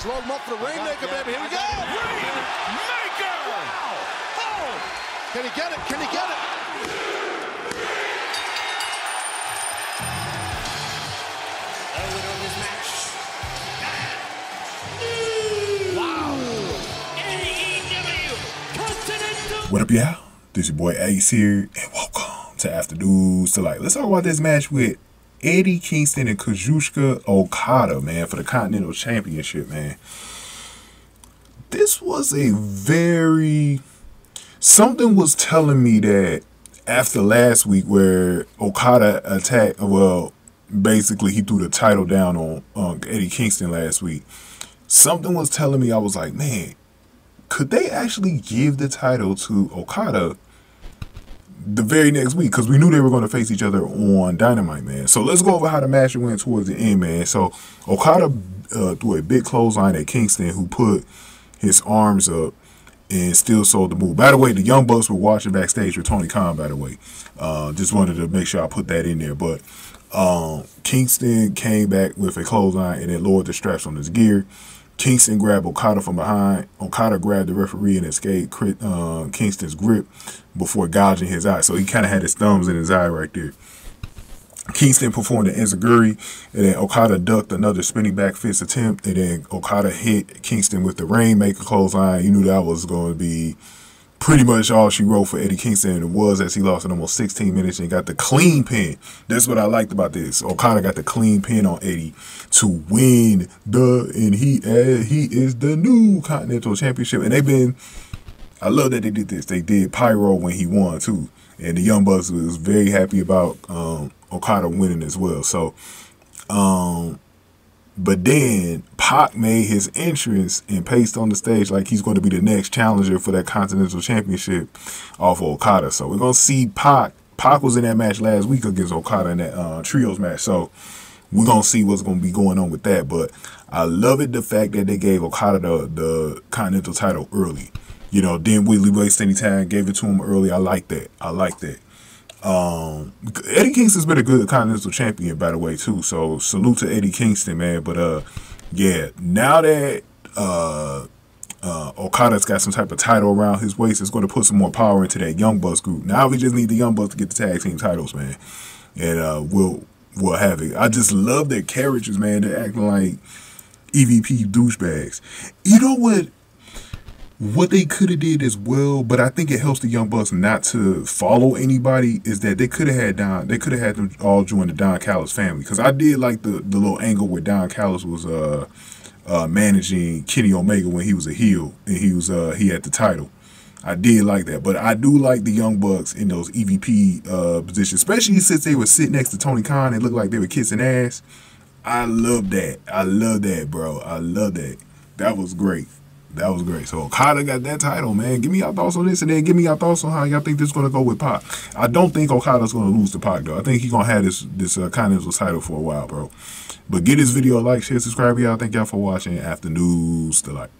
He's loading him up for the Rainmaker, baby. Here we go. Rainmaker! Oh. Can he get it? Can he get it? The winner of this match. AEW Continental What up, y'all? This your boy Ace here, and welcome to After News. So, like, let's talk about this match with Eddie Kingston and Kazuchika Okada, man, for the Continental Championship, man. This was a very something was telling me that after last week where Okada attacked, well, basically he threw the title down on um, Eddie Kingston last week. Something was telling me I was like, man, could they actually give the title to Okada the very next week? Because we knew they were going to face each other on Dynamite, man. So let's go over how the match went towards the end, man. So Okada uh, threw a big clothesline at Kingston, who put his arms up and still sold the move. By the way, the Young Bucks were watching backstage with Tony Khan, by the way. Uh, just wanted to make sure I put that in there. But um, Kingston came back with a clothesline and then lowered the straps on his gear. Kingston grabbed Okada from behind. Okada grabbed the referee and escaped uh, Kingston's grip before gouging his eye. So he kind of had his thumbs in his eye right there. Kingston performed an Enziguri, and then Okada ducked another spinning back fist attempt, and then Okada hit Kingston with the Rainmaker clothesline. You knew that was going to be pretty much all she wrote for Eddie Kingston, was as he lost in almost 16 minutes and got the clean pin. That's what I liked about this. Okada got the clean pin on Eddie to win the, and he uh, he is the new Continental Championship, and they've been. I love that they did this. They did pyro when he won too, and the Young Bucks was very happy about um, Okada winning as well. So, um, but then Pac made his entrance and paced on the stage like he's going to be the next challenger for that Continental Championship off of Okada. So we're gonna see Pac. Pac was in that match last week against Okada in that uh, trios match. So we're gonna see what's gonna be going on with that. But I love it the fact that they gave Okada the, the Continental title early. You know, didn't really waste any time, gave it to him early. I like that. I like that. Um, Eddie Kingston's been a good Continental champion, by the way, too. So salute to Eddie Kingston, man. But uh, yeah, now that uh, uh, Okada's got some type of title around his waist, it's going to put some more power into that Young Bucks group. Now we just need the Young Bucks to get the tag team titles, man, and uh, we'll we'll have it. I just love their characters, man. They're acting like EVP douchebags. You know what? What they could have did as well, but I think it helps the Young Bucks not to follow anybody. Is that they could have had Don, they could have had them all join the Don Callis family because I did like the the little angle where Don Callis was uh uh managing Kenny Omega when he was a heel and he was uh he had the title. I did like that, but I do like the Young Bucks in those EVP uh positions, especially since they were sitting next to Tony Khan and looked like they were kissing ass. I love that. I love that, bro. I love that. That was great. That was great. So Okada got that title, man. Give me your thoughts on this, and then give me your thoughts on how y'all think this is gonna go with Pac. I don't think Okada's gonna lose to Pac though. I think he's gonna have this this uh, Continental title for a while, bro. But get this video like, share, subscribe, y'all. Thank y'all for watching. After news, Delight.